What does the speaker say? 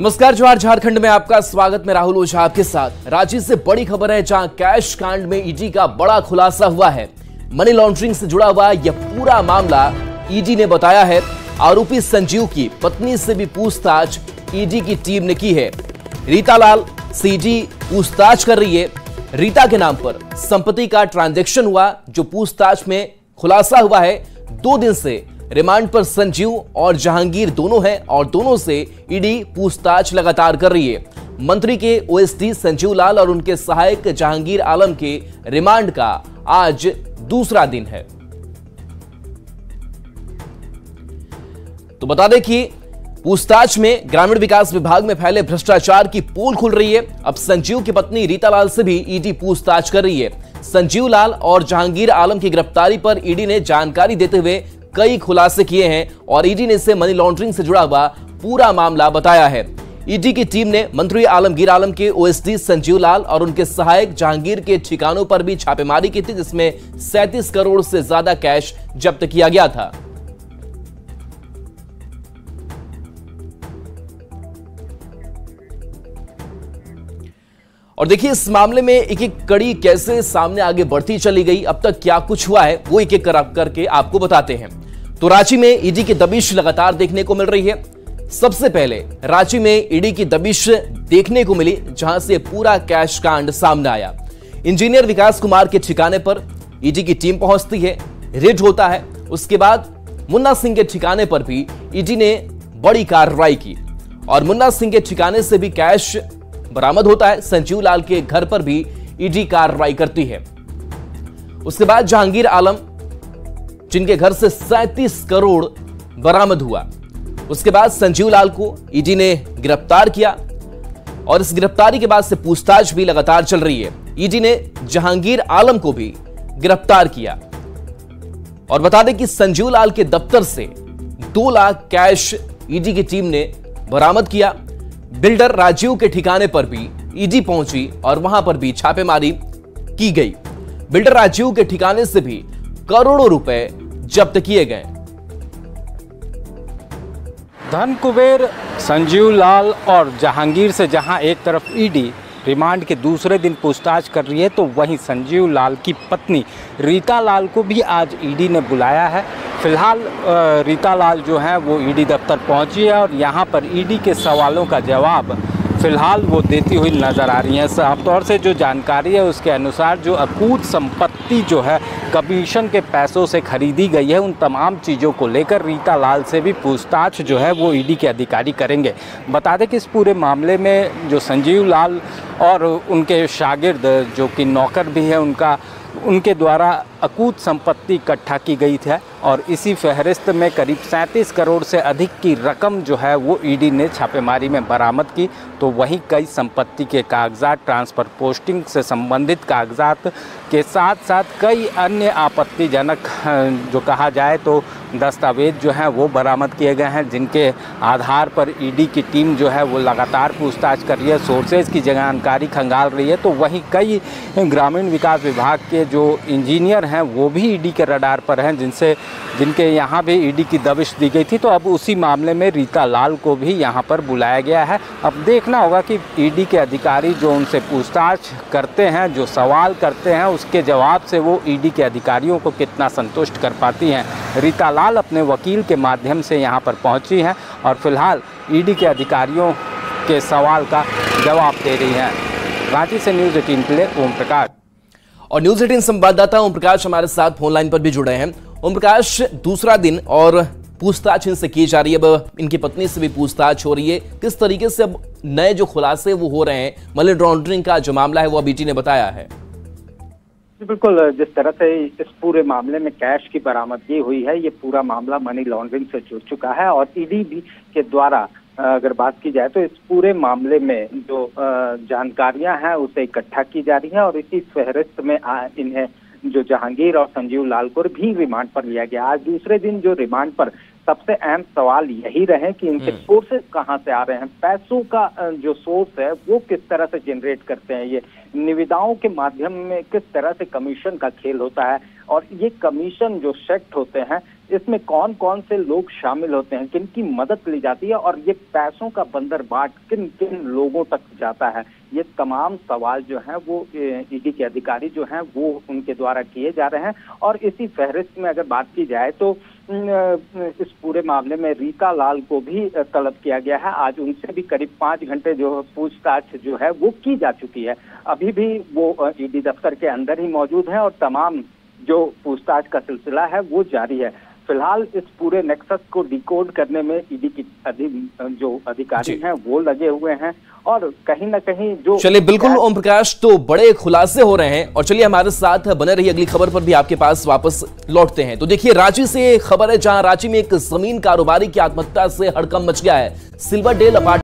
नमस्कार जवाहर झारखंड में आपका स्वागत। में राहुल ओझा आपके साथ। रांची से बड़ी खबर है जहाँ कैश कांड में ईडी का बड़ा खुलासा हुआ है। मनी लॉन्ड्रिंग से जुड़ा हुआ यह पूरा मामला ईडी ने बताया है। आरोपी संजीव की पत्नी से भी पूछताछ ईडी की टीम ने की है। रीता लाल सीजी पूछताछ कर रही है। रीता के नाम पर संपत्ति का ट्रांजैक्शन हुआ, जो पूछताछ में खुलासा हुआ है। दो दिन से रिमांड पर संजीव और जहांगीर दोनों हैं और दोनों से ईडी पूछताछ लगातार कर रही है। मंत्री के ओएसडी संजीव लाल और उनके सहायक जहांगीर आलम के रिमांड का आज दूसरा दिन है। तो बता दें कि पूछताछ में ग्रामीण विकास विभाग में फैले भ्रष्टाचार की पोल खुल रही है। अब संजीव की पत्नी रीता लाल से भी ईडी पूछताछ कर रही है। संजीव लाल और जहांगीर आलम की गिरफ्तारी पर ईडी ने जानकारी देते हुए कई खुलासे किए हैं और ईडी ने इसे मनी लॉन्ड्रिंग से जुड़ा हुआ पूरा मामला बताया है। ईडी की टीम ने मंत्री आलमगीर आलम के ओएसडी संजीव लाल और उनके सहायक जहांगीर के ठिकानों पर भी छापेमारी की थी, जिसमें 37 करोड़ से ज़्यादा कैश जब्त किया गया था। और देखिए, इस मामले में एक एक कड़ी कैसे सामने आगे बढ़ती चली गई, अब तक क्या कुछ हुआ है, वो एक एक कर करके आपको बताते हैं। तो रांची में ईडी की दबिश लगातार देखने को मिल रही है। सबसे पहले, रांची में ईडी की दबिश देखने को मिली, जहाँ से पूरा कैश कांड सामने आया। इंजीनियर विकास कुमार के ठिकाने पर ईडी की टीम पहुँचती है, रेड होता है। उसके बाद मुन्ना सिंह के ठिकाने पर भी ईडी ने बड़ी कार्रवाई की। और मुन्ना सिंह के ठिकाने से भी कैश बरामद होता है। संजीव लाल के घर पर भी ईडी कार्रवाई करती है। उसके बाद जहांगीर आलम, जिनके घर से सैतीस करोड़ बरामद हुआ। उसके बाद संजीव लाल को ईडी ने गिरफ़्तार किया और इस गिरफ्तारी के बाद से पूछताछ भी लगातार चल रही है। ईडी ने जहांगीर आलम को भी गिरफ़्तार किया। और बता दें कि संजीव लाल के दफ्तर से दो लाख कैश ईडी की टीम ने बरामद किया। बिल्डर राजीव के ठिकाने पर भी ईडी पहुँची और वहाँ पर भी छापेमारी की गई। बिल्डर राजीव के ठिकाने से भी करोड़ों रुपए जब्त किए गए। धन कुबेर संजीव लाल और जहांगीर से जहाँ एक तरफ़ ईडी रिमांड के दूसरे दिन पूछताछ कर रही है तो वहीं संजीव लाल की पत्नी रीता लाल को भी आज ईडी ने बुलाया है। फ़िलहाल रीता लाल जो है, वो ईडी दफ्तर पहुँची है और यहाँ पर ईडी के सवालों का जवाब फ़िलहाल वो देती हुई नज़र आ रही हैं। साफ़ तौर से जो जानकारी है, उसके अनुसार जो अकूत संपत्ति जो है, कमीशन के पैसों से खरीदी गई है। उन तमाम चीज़ों को लेकर रीता लाल से भी पूछताछ जो है, वो ईडी के अधिकारी करेंगे। बता दें कि इस पूरे मामले में जो संजीव लाल और उनके शागिर्द, जो कि नौकर भी है, उनका उनके द्वारा अकूत संपत्ति इकट्ठा की गई थी और इसी फहरिस्त में करीब सैंतीस करोड़ से अधिक की रकम जो है वो ईडी ने छापेमारी में बरामद की। तो वहीं कई संपत्ति के कागजात, ट्रांसफ़र पोस्टिंग से संबंधित कागजात के साथ साथ कई अन्य आपत्तिजनक जो कहा जाए तो दस्तावेज़ जो हैं वो बरामद किए गए हैं, जिनके आधार पर ईडी की टीम जो है वो लगातार पूछताछ कर रही है, सोर्सेज की जानकारी खंगाल रही है। तो वहीं कई ग्रामीण विकास विभाग के जो इंजीनियर हैं, वो भी ईडी के रडार पर हैं, जिनसे, जिनके यहाँ भी ईडी की दबिश दी गई थी। तो अब उसी मामले में रीता लाल को भी यहाँ पर बुलाया गया है। अब देखना होगा कि ईडी के अधिकारी जो उनसे पूछताछ करते हैं, जो सवाल करते हैं, उसके जवाब से वो ईडी के अधिकारियों को कितना संतुष्ट कर पाती हैं। रीता लाल अपने वकील के माध्यम से यहाँ पर पहुँची हैं और फ़िलहाल ईडी के अधिकारियों के सवाल का जवाब दे रही हैं। रांची से न्यूज़ एटीन के लिए ओम प्रकाश। और न्यूज़ एटीन संवाददाता ओम प्रकाश हमारे साथ फ़ोन लाइन पर भी जुड़े हैं। ओम प्रकाश, दूसरा दिन और पूछताछ इनसे की जा रही है। अब इनकी पत्नी से भी पूछताछ हो रही है। किस तरीके से अब नए जो खुलासे वो हो रहे हैं, मनी लॉन्ड्रिंग का जो मामला है, वो अभी ने बताया है। बिल्कुल, जिस तरह से इस पूरे मामले में कैश की बरामदगी हुई है, ये पूरा मामला मनी लॉन्ड्रिंग से जुड़ चुका है और ईडी भी के द्वारा अगर बात की जाए तो इस पूरे मामले में जो जानकारियाँ हैं, उसे इकट्ठा की जा रही है और इसी फहरिस्त में इन्हें जो जहांगीर और संजीव लाल को भी रिमांड पर लिया गया। आज दूसरे दिन जो रिमांड पर सबसे अहम सवाल यही रहे कि इनके सोर्सेज हम्म। कहाँ से आ रहे हैं? पैसों का जो सोर्स है वो किस तरह से जनरेट करते हैं? ये निविदाओं के माध्यम में किस तरह से कमीशन का खेल होता है? और ये कमीशन जो सेक्ट होते हैं इसमें कौन कौन से लोग शामिल होते हैं? किन की मदद ली जाती है? और ये पैसों का बंदर बाट किन किन लोगों तक जाता है? ये तमाम सवाल जो हैं वो ईडी के अधिकारी जो हैं वो उनके द्वारा किए जा रहे हैं। और इसी फहरिस्त में अगर बात की जाए तो इस पूरे मामले में रीता लाल को भी तलब किया गया है। आज उनसे भी करीब पाँच घंटे जो पूछताछ जो है, वो की जा चुकी है। अभी भी वो ईडी दफ्तर के अंदर ही मौजूद है और तमाम जो पूछताछ का सिलसिला है, वो जारी है। फ़िलहाल इस पूरे नेक्सस को डिकोड करने में ईडी की अधि, जो अधिकारी हैं वो लगे हुए हैं और कहीं ना कहीं जो चलिए बिल्कुल ओम प्रकाश तो बड़े खुलासे हो रहे हैं और चलिए हमारे साथ बने रही अगली खबर पर भी आपके पास वापस लौटते हैं। तो देखिए रांची से खबर है जहाँ रांची में एक ज़मीन कारोबारी की आत्महत्या से हड़कम मच गया है। Silver del apart